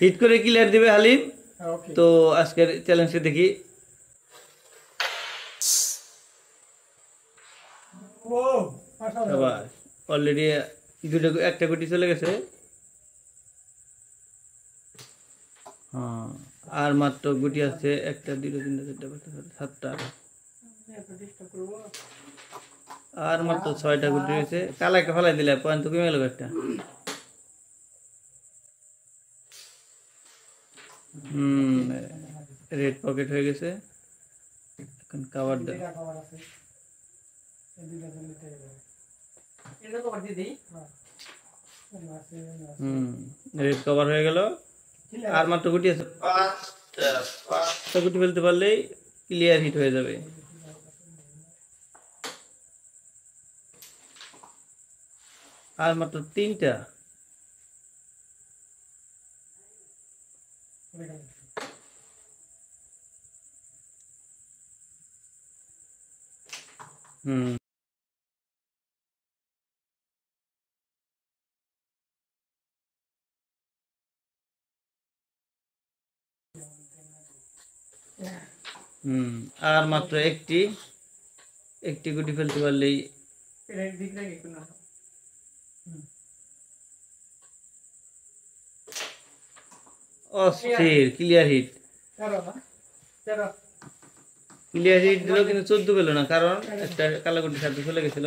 Hit করে clear দিবে হালিম। তো আজকের চ্যালেঞ্জে দেখি। আবার অলরেডি দুটো একটা গুটি চলে গেছে। হ্যাঁ আর মাত্র গুটি আছে একটা দুটো তিনটা চারটা পাঁচটা সাতটা। আর মাত্র ছয়টা গুটি রয়েছে। কালা একটা ফেলাই দিলে পয়েন্ট তো কমে গেল একটা হুম রেড পকেট হয়ে গেছে। এখন কাভার হুম রেড কভার হয়ে গেল। আর মাত্র গুটি আছে। পাঁচটা গুটি ফেলতে পারলেই ক্লিয়ার হিট হয়ে যাবে। আর মাত্র তিনটা। হুম হুম আর মাত্র একটি একটি গুটি ফেলতে পারলেই এটা দিক রাখি একটু না অস্থির ক্লিয়ার হিট ক্লিয়ার হিট দিল কিন্তু চোদ্দ পেল না কারণ একটা কালাগুটি সাথে চলে গেছিল।